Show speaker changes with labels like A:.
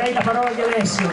A: Darei la parola ad Alessio.